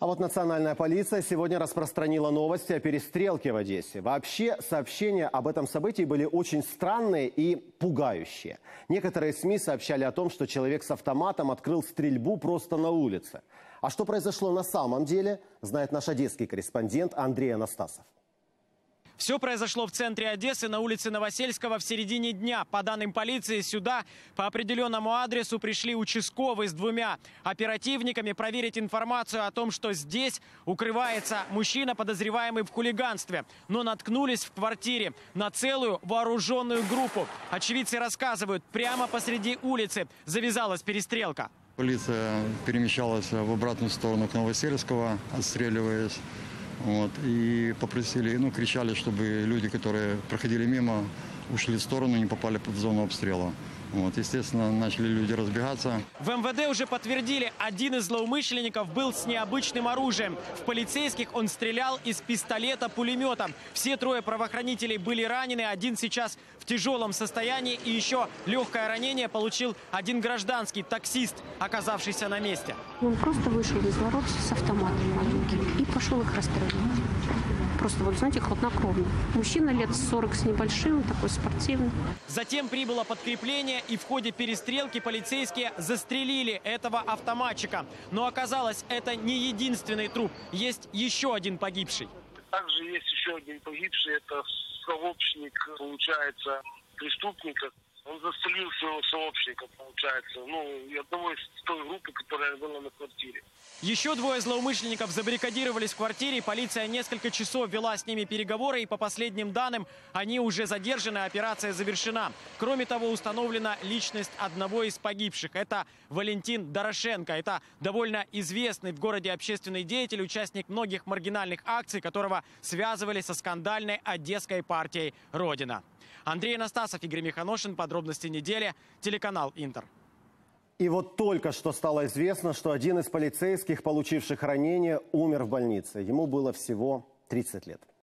А вот национальная полиция сегодня распространила новости о перестрелке в Одессе. Вообще, сообщения об этом событии были очень странные и пугающие. Некоторые СМИ сообщали о том, что человек с автоматом открыл стрельбу просто на улице. А что произошло на самом деле, знает наш одесский корреспондент Андрей Анастасов. Все произошло в центре Одессы на улице Новосельского в середине дня. По данным полиции, сюда по определенному адресу пришли участковые с двумя оперативниками проверить информацию о том, что здесь укрывается мужчина, подозреваемый в хулиганстве. Но наткнулись в квартире на целую вооруженную группу. Очевидцы рассказывают, прямо посреди улицы завязалась перестрелка. Полиция перемещалась в обратную сторону к Новосельского, отстреливаясь. Вот, и попросили, ну, кричали, чтобы люди, которые проходили мимо, ушли в сторону, не попали под зону обстрела. Вот, естественно, начали люди разбегаться. В МВД уже подтвердили, один из злоумышленников был с необычным оружием. В полицейских он стрелял из пистолета-пулемета. Все трое правоохранителей были ранены, один сейчас в тяжелом состоянии. И еще легкое ранение получил один гражданский таксист, оказавшийся на месте. Он просто вышел из ворот с автоматом маленьким и пошел их расстрелять просто, вот знаете, хладнокровно. Мужчина лет 40 с небольшим, такой спортивный. Затем прибыло подкрепление, и в ходе перестрелки полицейские застрелили этого автоматчика. Но оказалось, это не единственный труп. Есть еще один погибший. Также есть еще один погибший. Это сообщник, получается, преступника. Он застрелил своего сообщника, получается, ну, и одного из той группы, которая была на квартире. Еще двое злоумышленников забаррикадировались в квартире. Полиция несколько часов вела с ними переговоры, и по последним данным, они уже задержаны, операция завершена. Кроме того, установлена личность одного из погибших. Это Валентин Дорошенко. Это довольно известный в городе общественный деятель, участник многих маргинальных акций, которого связывали со скандальной одесской партией «Родина». Андрей Анастасов, Игорь Миханошин. Подробности недели. Телеканал «Интер». И вот только что стало известно, что один из полицейских, получивших ранение, умер в больнице. Ему было всего 30 лет.